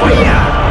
不一样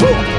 Woo!